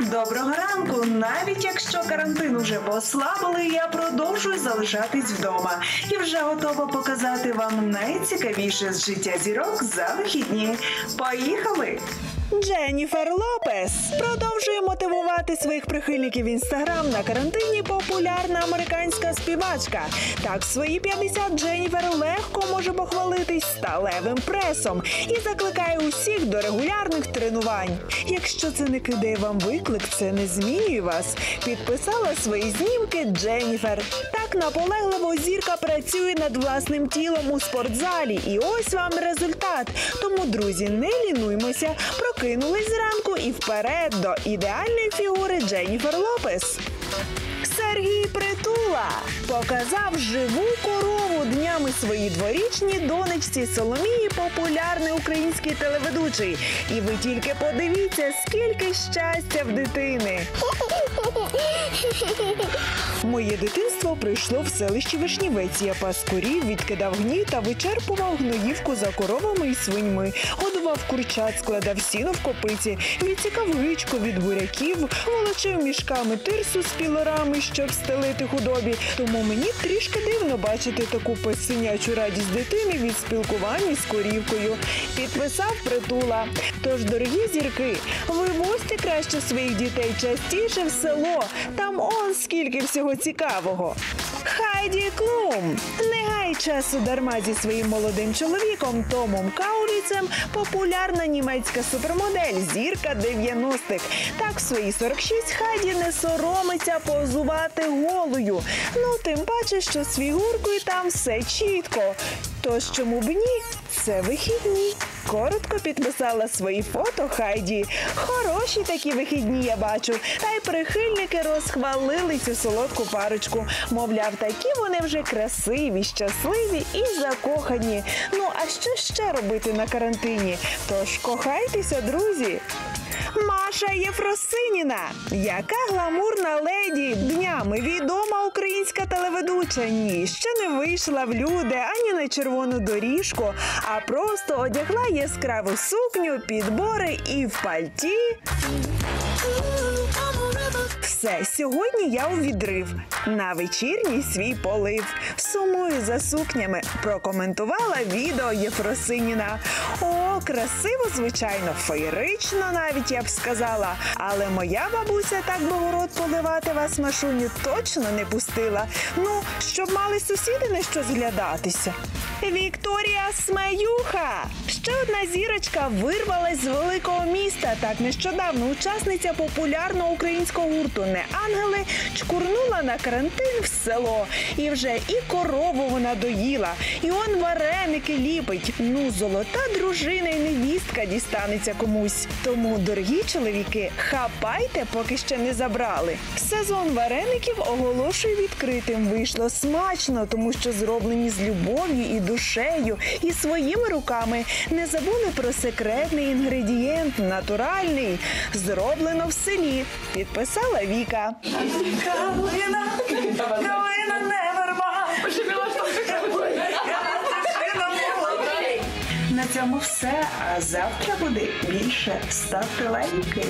Доброго ранку! Навіть якщо карантин уже послабили, я продовжую залишатись вдома і вже готова показати вам найцікавіше з життя зірок за вихідні. Поїхали! Дженніфер Лопес продовжує мотивувати своїх прихильників інстаграм на карантині. Популярна американська співачка. Так, в свої 50 Дженніфер легко може похвалитись сталевим пресом і закликає усіх до регулярних тренувань. Якщо це не кидає вам виклик, це не змінює вас. Підписала свої знімки Дженніфер. Так наполегливо зірка працює над власним тілом у спортзалі. І ось вам результат. Тому, друзі, не лінуймося, прокинулись зранку і вперед до ідеальної фігури Дженніфер Лопес. Сергій Притула показав живу корову днями своїй дворічній донечці Соломії, популярний український телеведучий. І ви тільки подивіться, скільки щастя в дитини. Моє дитинство прийшло в селищі Вишнівець. Я пас курів, відкидав гній та вичерпував гноївку за коровами і свиньми. Годував курчат, складав сіно в копиці, відсікав гичку від буряків, волочив мішками тирсу з пілорами, щоб стелити худобі. Тому мені трішки дивно бачити таку песенячу радість дитини від спілкування з корівкою. Підписав притула. Тож, дорогі зірки, вивозьте краще своїх дітей частіше в село. Там он скільки всього цікавого. Хайді Клум не гай часу дарма зі своїм молодим чоловіком Томом Кауріцем, популярна німецька супермодель, зірка 90-х. Так в свої 46 Хайді не соромиться позувати голою. Ну, тим паче, що з фігуркою там все чітко. Тож чому б ні? Це вихідні. Коротко підписала свої фото Хайді. Хороші такі вихідні я бачу. Та й прихильники розхвалили цю солодку парочку. Мовляв, такі вони вже красиві, щасливі і закохані. Ну а що ще робити на карантині? Тож кохайтеся, друзі. Маша Єфросиніна, яка гламурна леді днями відома українська телеведуча. Ні, ще не вийшла в люди ані на червону доріжку, а просто одягла яскраву сукню, підбори і в пальті. Все, сьогодні я у відрив на вечірній свій полив. Сумую за сукнями. Прокоментувала відео Єфросиніна. О, красиво, звичайно, феєрично навіть я б сказала. Але моя бабуся так би город поливати вас, Машуню, точно не пустила. Ну, щоб мали сусіди на що зглядатися. Вікторія Смеюха! Ще одна зірочка вирвалась з великого міста. Так нещодавно учасниця популярного українського гурту Не ангели чкурнула на карантин в село. І вже і корову вона доїла, і он вареники ліпить. Ну, золота дружина і невістка дістанеться комусь. Тому, дорогі чоловіки, хапайте, поки ще не забрали. Сезон вареників оголошую відкритим. Вийшло смачно, тому що зроблені з любов'ю і душею, і своїми руками. Не забули про секретний інгредієнт, натуральний, зроблено в селі. Підписала Віка. Калина, калина не верба. На цьому все. А завтра буде більше. Ставте лайки.